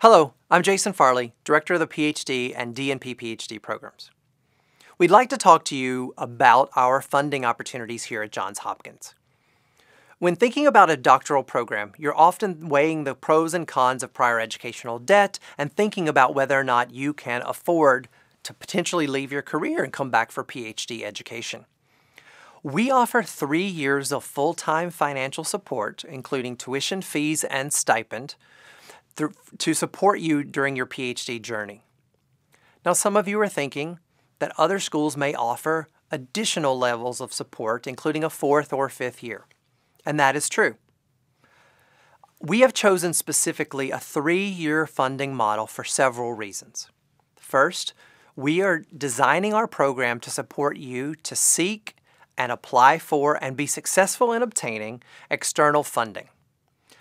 Hello, I'm Jason Farley, Director of the PhD and DNP PhD programs. We'd like to talk to you about our funding opportunities here at Johns Hopkins. When thinking about a doctoral program, you're often weighing the pros and cons of prior educational debt and thinking about whether or not you can afford to potentially leave your career and come back for PhD education. We offer three years of full-time financial support, including tuition, fees, and stipend, to support you during your PhD journey. Now, some of you are thinking that other schools may offer additional levels of support, including a fourth or fifth year, and that is true. We have chosen specifically a three-year funding model for several reasons. First, we are designing our program to support you to seek and apply for and be successful in obtaining external funding.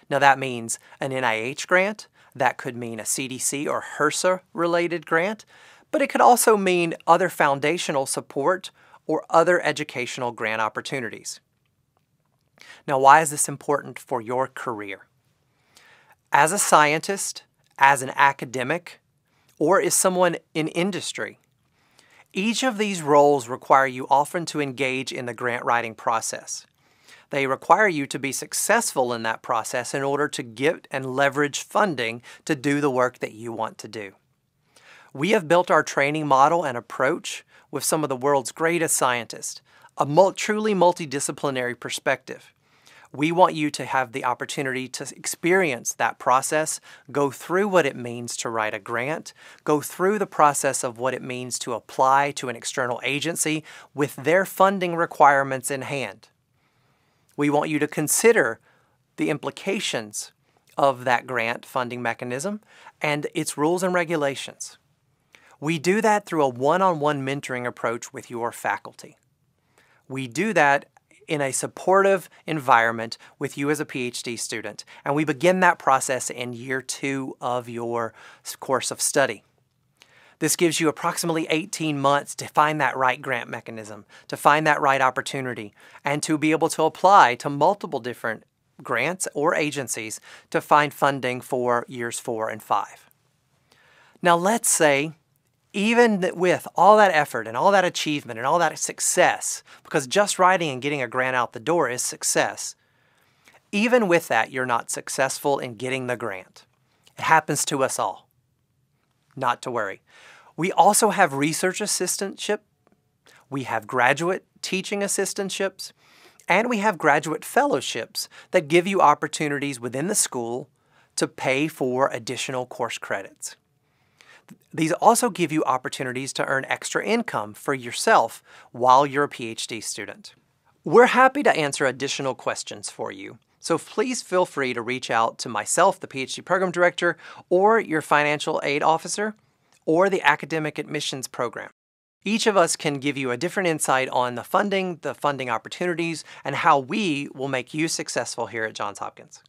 Now that means an NIH grant, that could mean a CDC or HRSA related grant, but it could also mean other foundational support or other educational grant opportunities. Now why is this important for your career? As a scientist, as an academic, or as someone in industry, each of these roles require you often to engage in the grant writing process. They require you to be successful in that process in order to get and leverage funding to do the work that you want to do. We have built our training model and approach with some of the world's greatest scientists, a truly multidisciplinary perspective. We want you to have the opportunity to experience that process, go through what it means to write a grant, go through the process of what it means to apply to an external agency with their funding requirements in hand. We want you to consider the implications of that grant funding mechanism and its rules and regulations. We do that through a one-on-one mentoring approach with your faculty. We do that in a supportive environment with you as a PhD student. And we begin that process in year two of your course of study. This gives you approximately 18 months to find that right grant mechanism, to find that right opportunity, and to be able to apply to multiple different grants or agencies to find funding for years four and five. Now let's say even with all that effort and all that achievement and all that success, because just writing and getting a grant out the door is success, even with that, you're not successful in getting the grant. It happens to us all. Not to worry. We also have research assistantship, we have graduate teaching assistantships, and we have graduate fellowships that give you opportunities within the school to pay for additional course credits. These also give you opportunities to earn extra income for yourself while you're a PhD student. We're happy to answer additional questions for you, so please feel free to reach out to myself, the PhD Program Director, or your financial aid officer, or the Academic Admissions Program. Each of us can give you a different insight on the funding, the funding opportunities, and how we will make you successful here at Johns Hopkins.